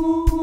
Ooh.